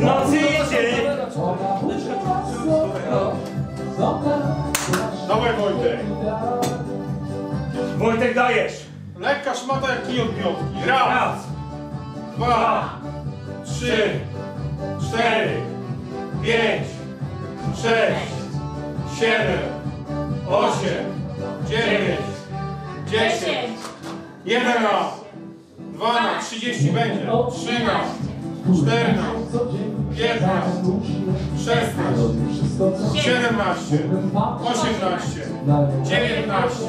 Nocy idzie! Dawaj Wojtek. Wojtek dajesz! Lekka szmata jak kij od miotki. Raz, Raz, dwa, dwa, trzy, cztery, pięć, sześć, siedem, osiem, dziewięć, dziesięć, jeden raz, dwa na trzydzieści będzie, trzynaście, czternaście, piętnaście, szesnaście, siedemnaście, osiemnaście, dziewiętnaście,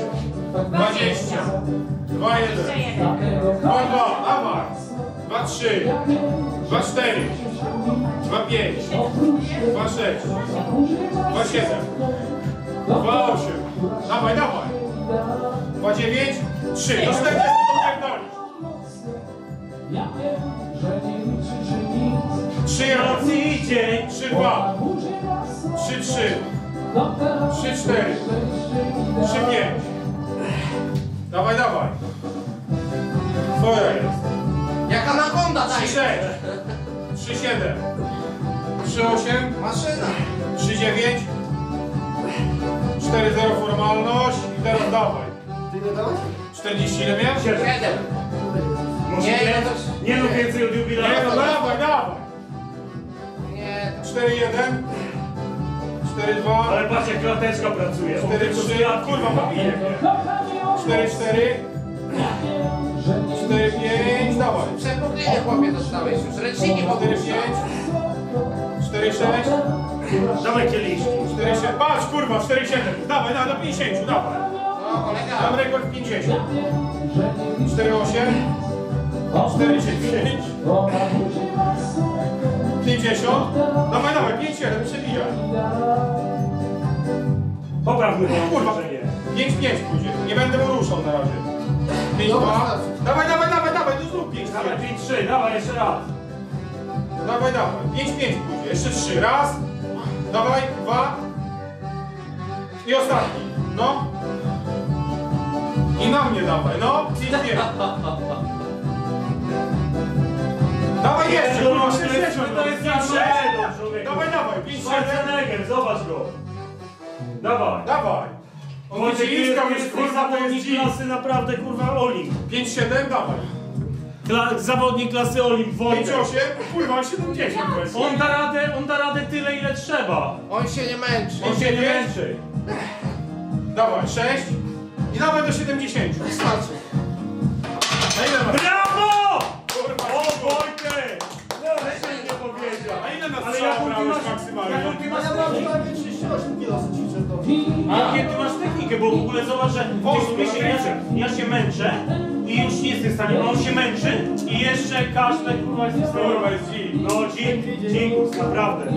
dwadzieścia, dwa jeden, dwa dwa, dawaj, dwa trzy, dwa cztery, dwa pięć, dwa sześć, dwa siedem, dwa osiem, dawaj, dawaj, dwa dziewięć, trzy, do czterdziestu dopierdolisz. Ja wiem, że nie liczy się nic. Trzy razy dzień, trzy dwa, trzy trzy, no trzy cztery, trzy pięć. Dawaj, dawaj. Twoja jest. Jaka nakonda daj! 3, 6, 3, 7, 3, 8, maszyna, 3, 9, 4, 0 formalność i teraz dawaj. Ty ile dałeś? 40 ile miałem? 7. Może Nie, nie, no to- nie no więcej od Nie, jubilera. no dawaj, dawaj. Nie. 4 1, 4 2, Ale patrz jak klateczka pracuje. 4 3, kurwa mnie od 4 4, Ja wiem, że nie 4 5, dawaj. Przepuklinie chłopie dostałeś już. Ręczniki 4 podpuszczał. 5, 4 6, Dawaj kieliszki. 4 7, patrz kurwa, 4 7, dawaj, dawaj, do 50, dawaj. No kolega. Dam rekord 50, Ja wiem, że nie liczy 4 8, 4 9, Ona używa słodko, 50, dawaj, dawaj, 5 7, przebijaj. Poprawmy to Kurwa. obrażenie. 5 5 pójdzie, nie będę mu ruszał na razie. 5 Dobra, 2, starczy. dawaj, dawaj, dawaj, dawaj, to zrób 5 Dawaj 5-3, dawaj jeszcze raz. Dawaj, dawaj. 5, 5 pójdzie. Jeszcze 3. Raz. Dawaj, dwa. I ostatni. No. I na mnie dawaj, no. 5, 5. jest- 60. To jest 5, 6. Armageddon, człowieku. Dawaj, dawaj. 5, 7. Schwarzenegger, zobacz go. Dawaj. Dawaj. On Wojtek, ty jest już, kurwa kurwa, to jest zawodnik dziś. klasy naprawdę kurwa Olimp. 5, 7, dawaj. Kla zawodnik klasy Olimp, 5, Wojtek. 8. Kurwa, 70 weź. On da radę, on da radę tyle ile trzeba. On się nie męczy. On się nie dziewięć. męczy. Dawaj, 6. I dawaj do 70. Wystarczy. Na ile masz? Brawo! A jakie ty masz technikę, bo w ogóle zobacz, że my się, ja, się, ja się męczę i już nie jestem w stanie, on się męczy i jeszcze kaszle kurwa jest w stanie. No dzik, dzikus, naprawdę.